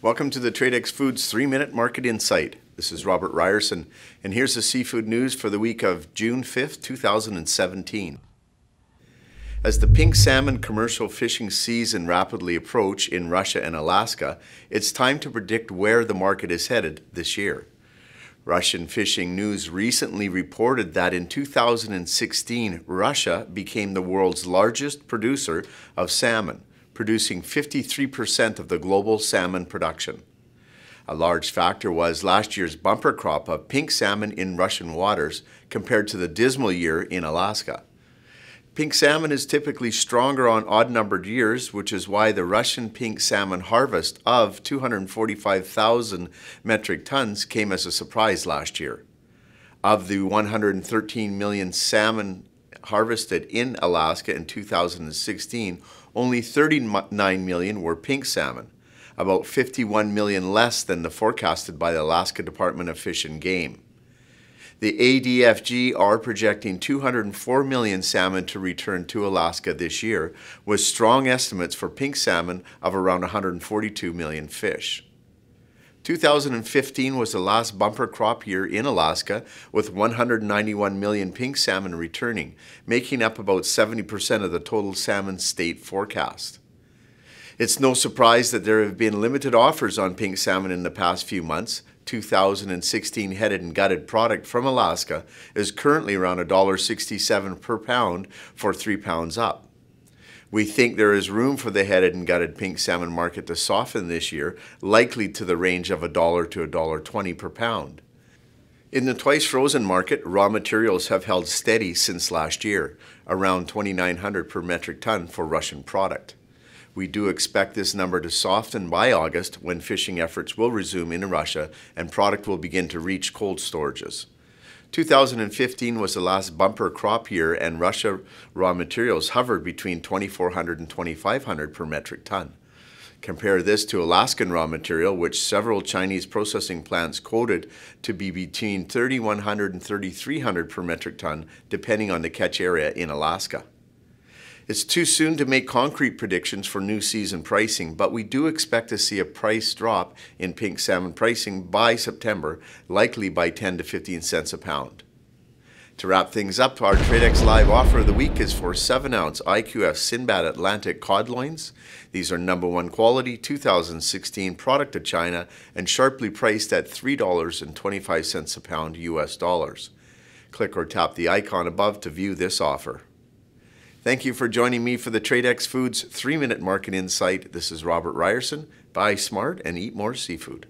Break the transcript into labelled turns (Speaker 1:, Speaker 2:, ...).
Speaker 1: Welcome to the Tradex Foods 3 Minute Market Insight. This is Robert Reierson, and here's the seafood news for the week of June 5th, 2017. As the pink salmon commercial fishing season rapidly approach in Russia and Alaska, it's time to predict where the market is headed this year. Russian Fishing News recently reported that in 2016, Russia became the world's largest producer of salmon, producing 53% of the global salmon production. A large factor was last year's bumper crop of pink salmon in Russian waters compared to the dismal year in Alaska. Pink salmon is typically stronger on odd numbered years, which is why the Russian pink salmon harvest of 245,000 metric tons came as a surprise last year. Of the 113 million salmon harvested in Alaska in 2016, only 39 million were pink salmon, about 51 million less than the forecasted by the Alaska Department of Fish and Game. The ADFG are projecting 204 million salmon to return to Alaska this year, with strong estimates for pink salmon of around 142 million fish. 2015 was the last bumper crop year in Alaska, with 191 million pink salmon returning, making up about 70% of the total salmon state forecast. It's no surprise that there have been limited offers on pink salmon in the past few months. 2016 headed and gutted product from Alaska is currently around $1.67 per pound for 3 pounds up. We think there is room for the headed and gutted pink salmon market to soften this year, likely to the range of a dollar to a dollar twenty per pound. In the twice frozen market, raw materials have held steady since last year, around 2900 per metric ton for Russian product. We do expect this number to soften by August when fishing efforts will resume in Russia and product will begin to reach cold storages. 2015 was the last bumper crop year and Russia raw materials hovered between 2400 and 2500 per metric ton. Compare this to Alaskan raw material, which several Chinese processing plants quoted to be between 3100 and 3300 per metric ton, depending on the catch area in Alaska. It's too soon to make concrete predictions for new season pricing, but we do expect to see a price drop in pink salmon pricing by September, likely by 10 to 15 cents a pound. To wrap things up, our Tradex Live offer of the week is for 7 ounce IQF Sinbad Atlantic cod loins. These are number one quality 2016 product of China and sharply priced at $3.25 a pound US dollars. Click or tap the icon above to view this offer. Thank you for joining me for the Tradex Foods 3 Minute Market Insight. This is Robert Reierson. Buy smart and eat more seafood.